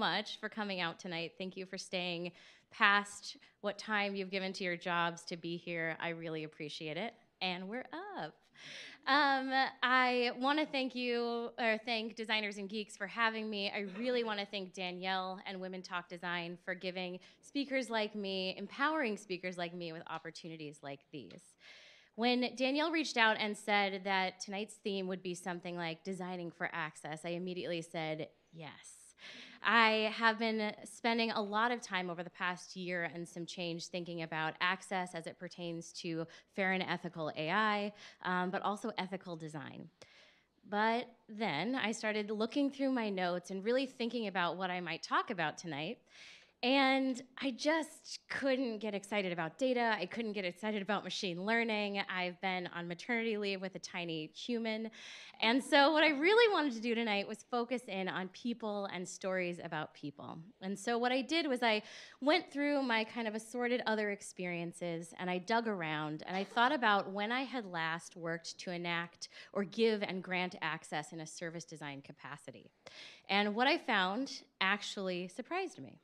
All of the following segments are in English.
much for coming out tonight. Thank you for staying past what time you've given to your jobs to be here. I really appreciate it. And we're up. Um, I want to thank you, or thank Designers and Geeks for having me. I really want to thank Danielle and Women Talk Design for giving speakers like me, empowering speakers like me with opportunities like these. When Danielle reached out and said that tonight's theme would be something like designing for access, I immediately said yes. I have been spending a lot of time over the past year and some change thinking about access as it pertains to fair and ethical AI, um, but also ethical design. But then I started looking through my notes and really thinking about what I might talk about tonight. And I just couldn't get excited about data. I couldn't get excited about machine learning. I've been on maternity leave with a tiny human. And so, what I really wanted to do tonight was focus in on people and stories about people. And so, what I did was I went through my kind of assorted other experiences and I dug around and I thought about when I had last worked to enact or give and grant access in a service design capacity. And what I found actually surprised me.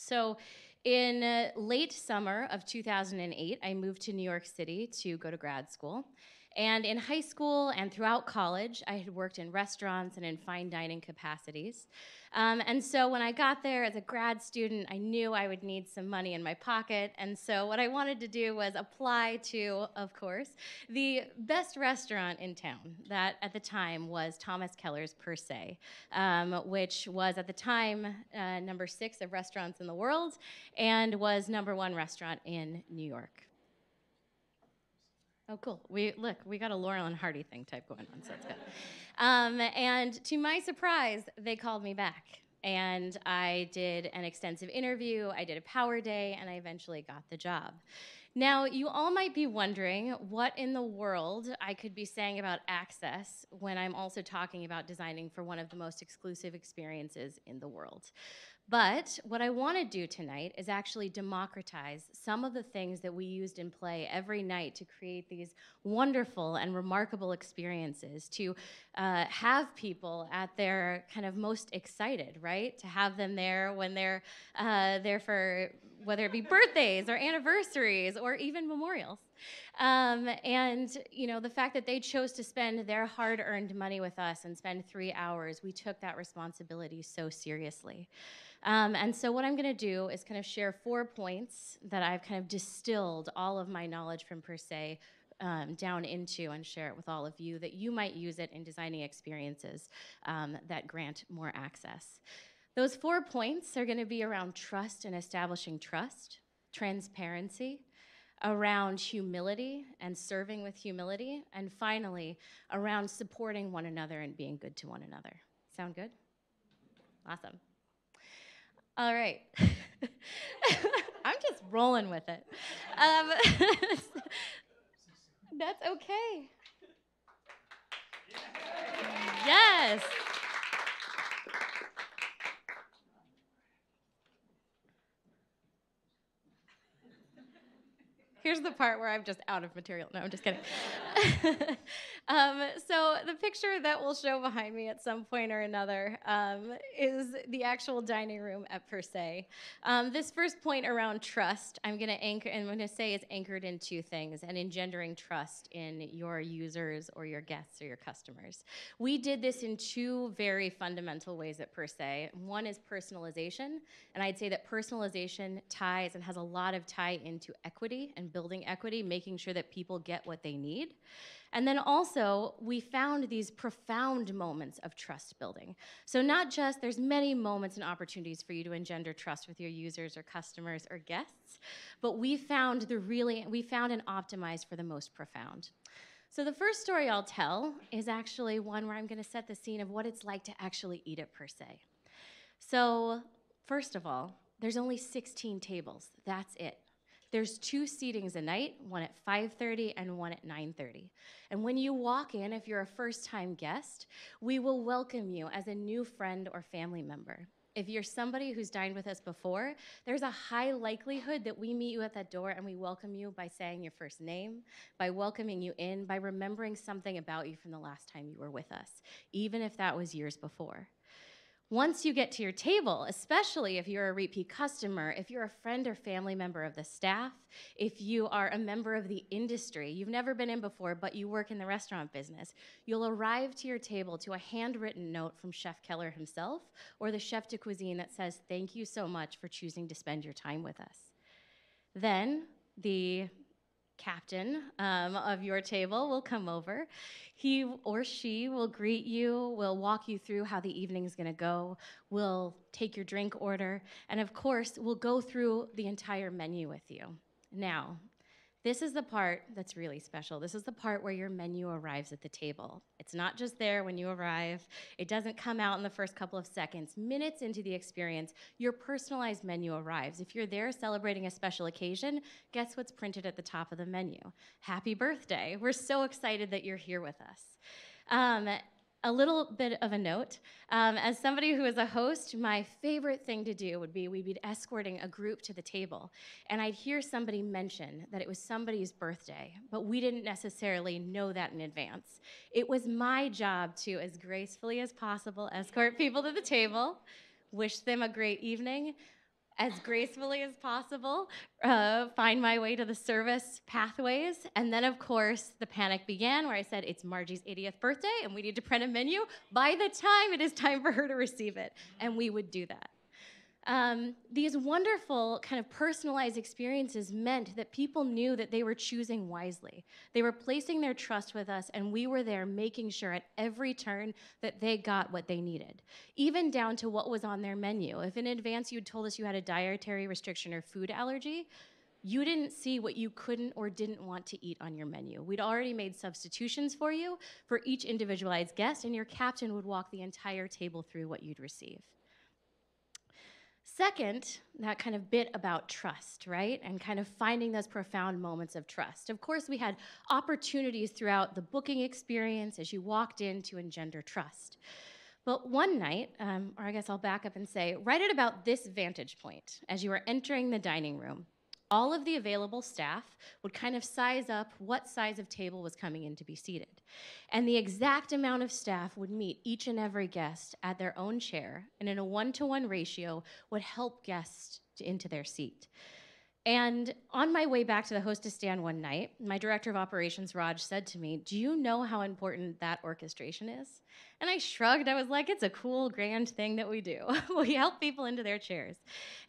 So, in uh, late summer of 2008, I moved to New York City to go to grad school. And in high school and throughout college, I had worked in restaurants and in fine dining capacities. Um, and so when I got there as a grad student, I knew I would need some money in my pocket. And so what I wanted to do was apply to, of course, the best restaurant in town. That at the time was Thomas Keller's Per Se, um, which was at the time uh, number six of restaurants in the world and was number one restaurant in New York. Oh, cool. We look, we got a Laurel and Hardy thing type going on, so that's good. Um, and to my surprise, they called me back. And I did an extensive interview, I did a power day, and I eventually got the job. Now, you all might be wondering what in the world I could be saying about access when I'm also talking about designing for one of the most exclusive experiences in the world. But what I want to do tonight is actually democratize some of the things that we used in play every night to create these wonderful and remarkable experiences, to uh, have people at their kind of most excited, right? To have them there when they're uh, there for whether it be birthdays or anniversaries or even memorials. Um, and you know the fact that they chose to spend their hard-earned money with us and spend three hours, we took that responsibility so seriously. Um, and so, what I'm going to do is kind of share four points that I've kind of distilled all of my knowledge from Per Se um, down into and share it with all of you that you might use it in designing experiences um, that grant more access. Those four points are going to be around trust and establishing trust, transparency, around humility and serving with humility, and finally, around supporting one another and being good to one another. Sound good? Awesome. All right. I'm just rolling with it. Um, that's okay. Yes. Here's the part where I'm just out of material. No, I'm just kidding. um, so the picture that we'll show behind me at some point or another um, is the actual dining room at Per Se. Um, this first point around trust, I'm going to anchor, and I'm going to say is anchored in two things and engendering trust in your users or your guests or your customers. We did this in two very fundamental ways at Per Se. One is personalization, and I'd say that personalization ties and has a lot of tie into equity and building equity, making sure that people get what they need. And then also, we found these profound moments of trust building. So, not just there's many moments and opportunities for you to engender trust with your users or customers or guests, but we found the really, we found and optimized for the most profound. So, the first story I'll tell is actually one where I'm going to set the scene of what it's like to actually eat it per se. So, first of all, there's only 16 tables. That's it. There's two seatings a night, one at 5:30 and one at 9:30. And when you walk in, if you're a first-time guest, we will welcome you as a new friend or family member. If you're somebody who's dined with us before, there's a high likelihood that we meet you at that door and we welcome you by saying your first name, by welcoming you in, by remembering something about you from the last time you were with us, even if that was years before. Once you get to your table, especially if you're a repeat customer, if you're a friend or family member of the staff, if you are a member of the industry, you've never been in before, but you work in the restaurant business, you'll arrive to your table to a handwritten note from Chef Keller himself or the chef de cuisine that says, Thank you so much for choosing to spend your time with us. Then the captain um, of your table will come over. He or she will greet you, will walk you through how the evening is going to go, will take your drink order, and of course, will go through the entire menu with you. Now, this is the part that's really special. This is the part where your menu arrives at the table. It's not just there when you arrive, it doesn't come out in the first couple of seconds. Minutes into the experience, your personalized menu arrives. If you're there celebrating a special occasion, guess what's printed at the top of the menu? Happy birthday. We're so excited that you're here with us. Um, a little bit of a note. Um, as somebody who is a host, my favorite thing to do would be we'd be escorting a group to the table, and I'd hear somebody mention that it was somebody's birthday, but we didn't necessarily know that in advance. It was my job to, as gracefully as possible, escort people to the table, wish them a great evening, as gracefully as possible, uh, find my way to the service pathways. And then, of course, the panic began where I said, It's Margie's 80th birthday and we need to print a menu by the time it is time for her to receive it. And we would do that. Um, these wonderful kind of personalized experiences meant that people knew that they were choosing wisely. They were placing their trust with us, and we were there making sure at every turn that they got what they needed, even down to what was on their menu. If in advance you'd told us you had a dietary restriction or food allergy, you didn't see what you couldn't or didn't want to eat on your menu. We'd already made substitutions for you for each individualized guest, and your captain would walk the entire table through what you'd receive. Second, that kind of bit about trust, right? And kind of finding those profound moments of trust. Of course, we had opportunities throughout the booking experience as you walked in to engender trust. But one night, um, or I guess I'll back up and say, right at about this vantage point, as you were entering the dining room, all of the available staff would kind of size up what size of table was coming in to be seated. And the exact amount of staff would meet each and every guest at their own chair and in a one to one ratio would help guests into their seat. And on my way back to the hostess stand one night, my director of operations, Raj, said to me, Do you know how important that orchestration is? And I shrugged. I was like, It's a cool, grand thing that we do. we help people into their chairs.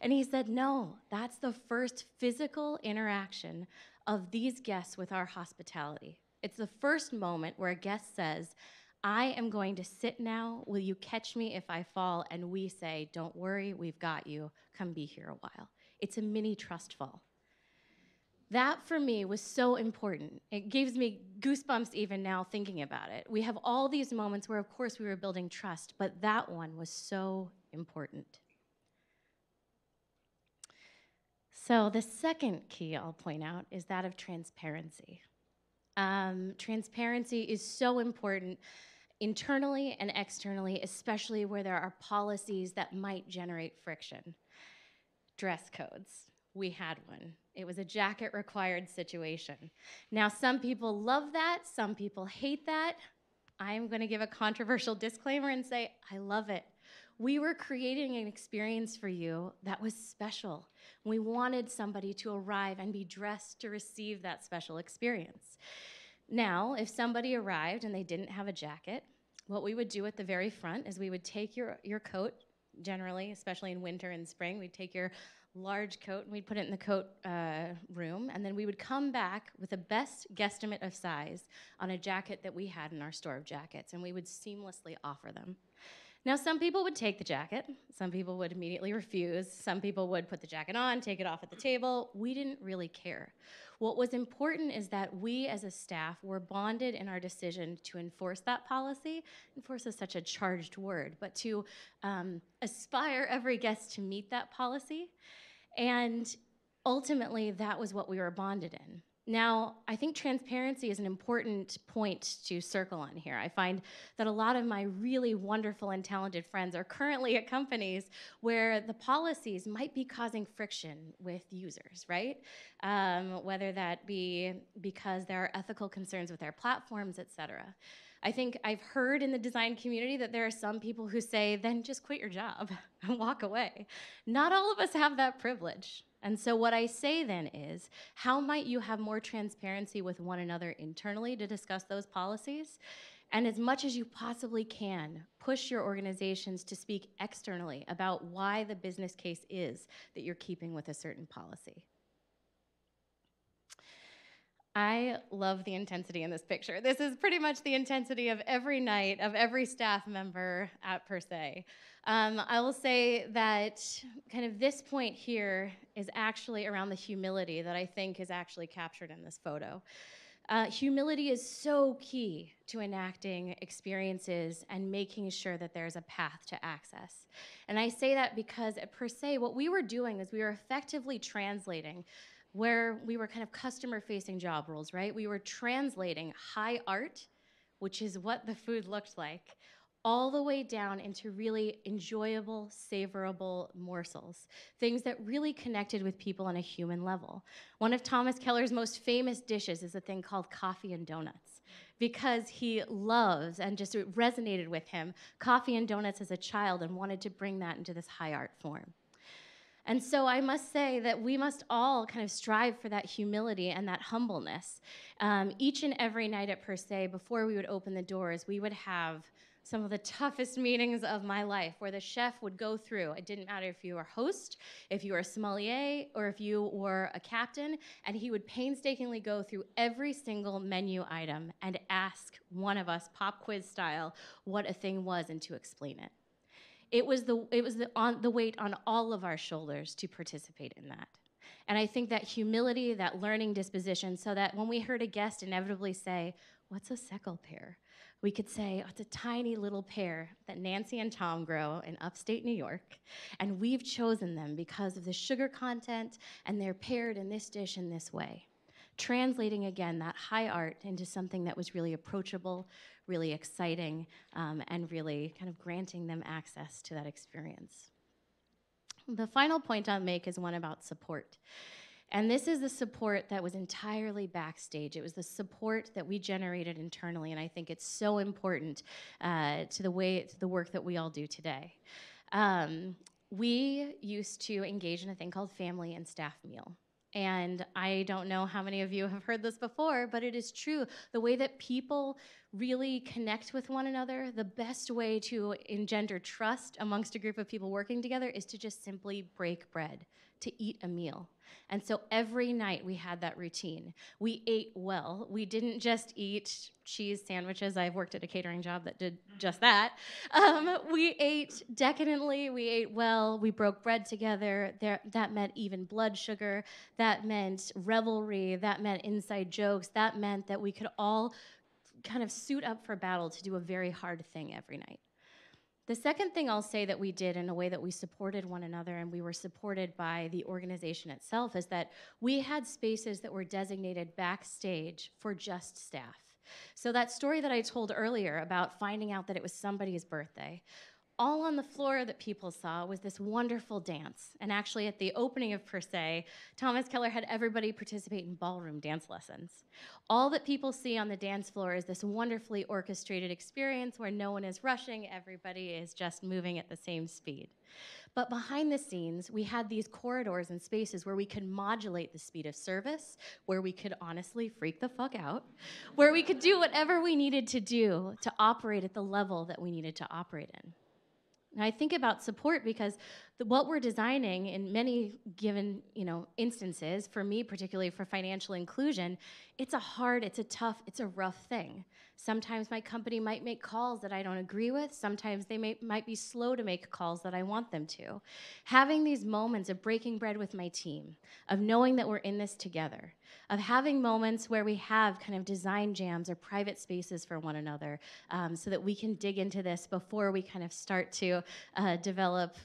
And he said, No, that's the first physical interaction of these guests with our hospitality. It's the first moment where a guest says, I am going to sit now. Will you catch me if I fall? And we say, Don't worry, we've got you. Come be here a while. It's a mini trust fall. That for me was so important. It gives me goosebumps even now thinking about it. We have all these moments where, of course, we were building trust, but that one was so important. So, the second key I'll point out is that of transparency. Um, transparency is so important internally and externally, especially where there are policies that might generate friction dress codes. We had one. It was a jacket required situation. Now, some people love that, some people hate that. I'm going to give a controversial disclaimer and say, I love it. We were creating an experience for you that was special. We wanted somebody to arrive and be dressed to receive that special experience. Now, if somebody arrived and they didn't have a jacket, what we would do at the very front is we would take your, your coat, generally, especially in winter and spring. We'd take your large coat and we'd put it in the coat uh, room, and then we would come back with a best guesstimate of size on a jacket that we had in our store of jackets, and we would seamlessly offer them. Now, some people would take the jacket, some people would immediately refuse, some people would put the jacket on, take it off at the table. We didn't really care. What was important is that we as a staff were bonded in our decision to enforce that policy. Enforce is such a charged word, but to um, aspire every guest to meet that policy. And ultimately, that was what we were bonded in. Now, I think transparency is an important point to circle on here. I find that a lot of my really wonderful and talented friends are currently at companies where the policies might be causing friction with users, right? Um, whether that be because there are ethical concerns with their platforms, et cetera. I think I've heard in the design community that there are some people who say, then just quit your job and walk away. Not all of us have that privilege. And so, what I say then is, how might you have more transparency with one another internally to discuss those policies? And as much as you possibly can, push your organizations to speak externally about why the business case is that you're keeping with a certain policy. I love the intensity in this picture. This is pretty much the intensity of every night of every staff member at Per Se. Um, I will say that kind of this point here is actually around the humility that I think is actually captured in this photo. Uh, humility is so key to enacting experiences and making sure that there's a path to access. And I say that because at Per Se, what we were doing is we were effectively translating where we were kind of customer facing job roles, right? We were translating high art, which is what the food looked like, all the way down into really enjoyable, savorable morsels, things that really connected with people on a human level. One of Thomas Keller's most famous dishes is a thing called coffee and donuts because he loves and just resonated with him coffee and donuts as a child and wanted to bring that into this high art form. And so I must say that we must all kind of strive for that humility and that humbleness. Um, each and every night at Per Se, before we would open the doors, we would have some of the toughest meetings of my life where the chef would go through it didn't matter if you were a host if you were a sommelier or if you were a captain and he would painstakingly go through every single menu item and ask one of us pop quiz style what a thing was and to explain it it was the it was the on the weight on all of our shoulders to participate in that. And i think that humility that learning disposition so that when we heard a guest inevitably say what's a seckel pear? we could say oh, it's a tiny little pear that nancy and tom grow in upstate new york and we've chosen them because of the sugar content and they're paired in this dish in this way translating again that high art into something that was really approachable, really exciting, um, and really kind of granting them access to that experience. The final point I'll make is one about support. And this is the support that was entirely backstage. It was the support that we generated internally, and I think it's so important uh, to the way to the work that we all do today. Um, we used to engage in a thing called family and staff meal. And I don't know how many of you have heard this before, but it is true. The way that people really connect with one another, the best way to engender trust amongst a group of people working together is to just simply break bread, to eat a meal. And so every night we had that routine. We ate well. We didn't just eat cheese sandwiches. I've worked at a catering job that did just that. Um, we ate decadently. We ate well. We broke bread together. There, that meant even blood sugar. That meant revelry. That meant inside jokes. That meant that we could all kind of suit up for battle to do a very hard thing every night. The second thing I'll say that we did in a way that we supported one another and we were supported by the organization itself is that we had spaces that were designated backstage for just staff. So, that story that I told earlier about finding out that it was somebody's birthday, all on the floor that people saw was this wonderful dance. And actually, at the opening of Per Se, Thomas Keller had everybody participate in ballroom dance lessons. All that people see on the dance floor is this wonderfully orchestrated experience where no one is rushing, everybody is just moving at the same speed. But behind the scenes, we had these corridors and spaces where we could modulate the speed of service, where we could honestly freak the fuck out, where we could do whatever we needed to do to operate at the level that we needed to operate in. And I think about support because the, what we're designing in many given you know instances, for me particularly for financial inclusion, it's a hard, it's a tough, it's a rough thing. Sometimes my company might make calls that I don't agree with. Sometimes they may, might be slow to make calls that I want them to. Having these moments of breaking bread with my team, of knowing that we're in this together, of having moments where we have kind of design jams or private spaces for one another um, so that we can dig into this before we kind of start to uh, develop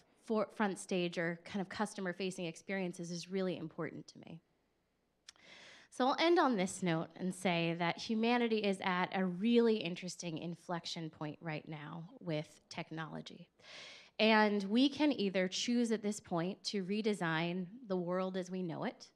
front stage or kind of customer facing experiences is really important to me. So I'll end on this note and say that humanity is at a really interesting inflection point right now with technology. And we can either choose at this point to redesign the world as we know it,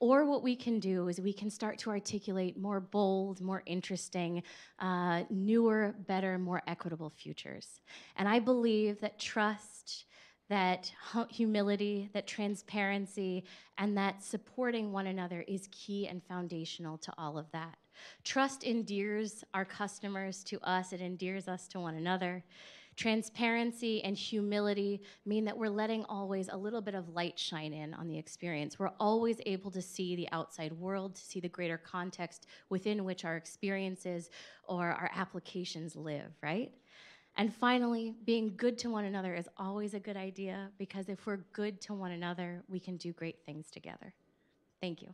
Or what we can do is we can start to articulate more bold, more interesting, uh, newer, better, more equitable futures. And I believe that trust, that humility, that transparency, and that supporting one another is key and foundational to all of that. Trust endears our customers to us, it endears us to one another. Transparency and humility mean that we're letting always a little bit of light shine in on the experience. We're always able to see the outside world, to see the greater context within which our experiences or our applications live, right? And finally, being good to one another is always a good idea because if we're good to one another, we can do great things together. Thank you.